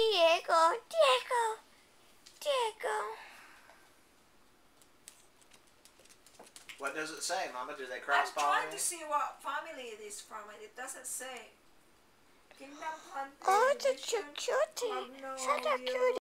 Diego, Diego, Diego. What does it say, Mama? Do they cross? I'm trying to see what family it is from, and it doesn't say. Kingdom. Oh, it's a cutie. Such a cutie.